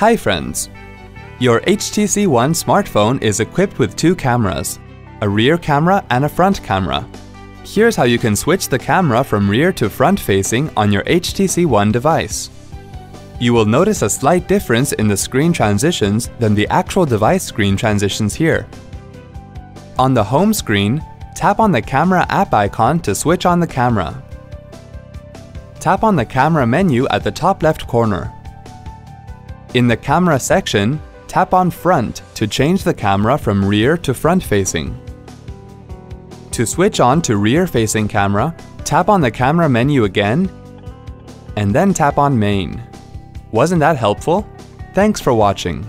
Hi friends! Your HTC One smartphone is equipped with two cameras, a rear camera and a front camera. Here's how you can switch the camera from rear to front facing on your HTC One device. You will notice a slight difference in the screen transitions than the actual device screen transitions here. On the home screen, tap on the camera app icon to switch on the camera. Tap on the camera menu at the top left corner. In the camera section, tap on front to change the camera from rear to front facing. To switch on to rear facing camera, tap on the camera menu again, and then tap on main. Wasn't that helpful? Thanks for watching.